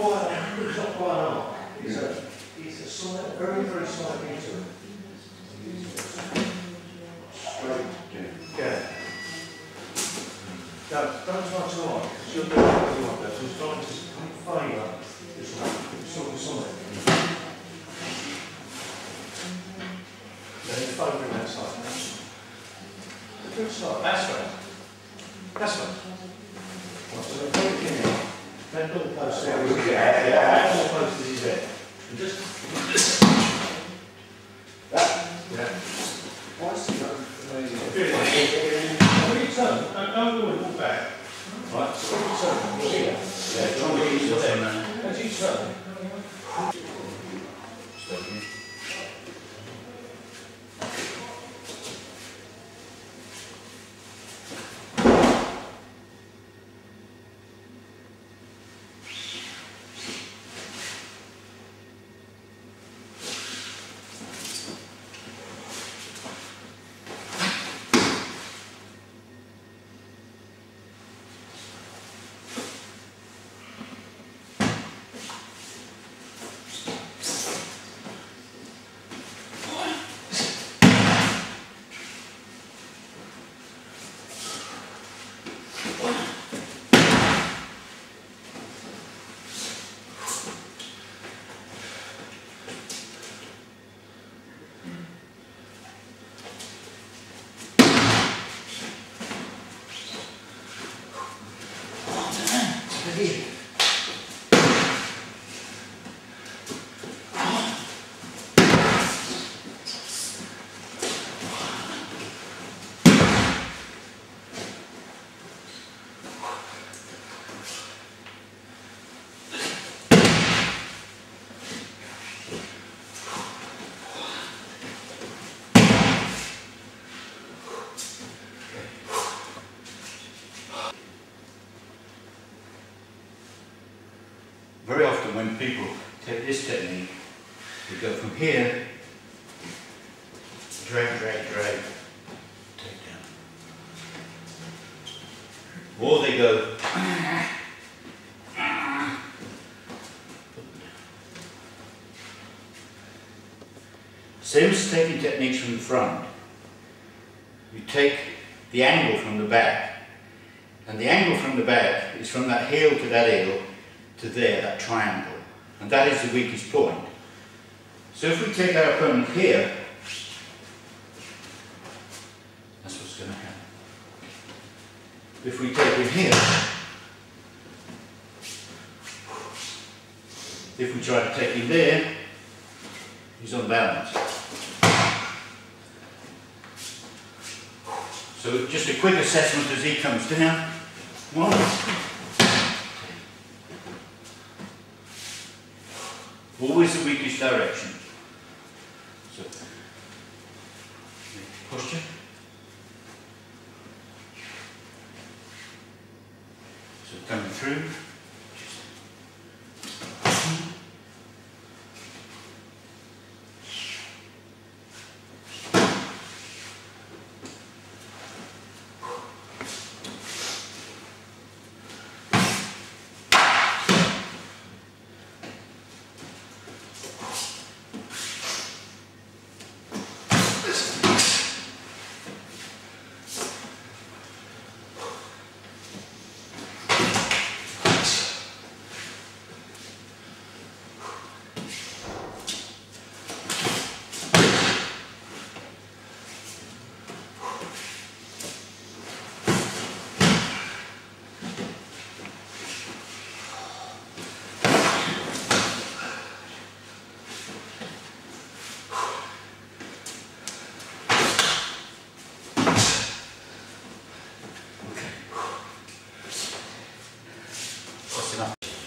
quite, it's not. It's a, it's a slight, very, very slight instrument. Straight down. Yeah. Now, don't try to lie, because you're doing you want there, so trying to favour this one, sort the sonic. Then favouring that. Good side. That's right. That's right then put the post there. Yeah, yeah. All the post is there. And just, That, yeah. When you turn, don't, don't go walk back. Right, so turn. Yeah, there. As you turn, Very often when people take this technique, they go from here, drag, drag, drag, take down. Or they go, same as taking techniques from the front. You take the angle from the back, and the angle from the back is from that heel to that heel, to there, that triangle. And that is the weakest point. So if we take our opponent here, that's what's going to happen. If we take him here, if we try to take him there, he's unbalanced. So just a quick assessment as he comes down. One, Always the weakest direction. So, posture. So coming through.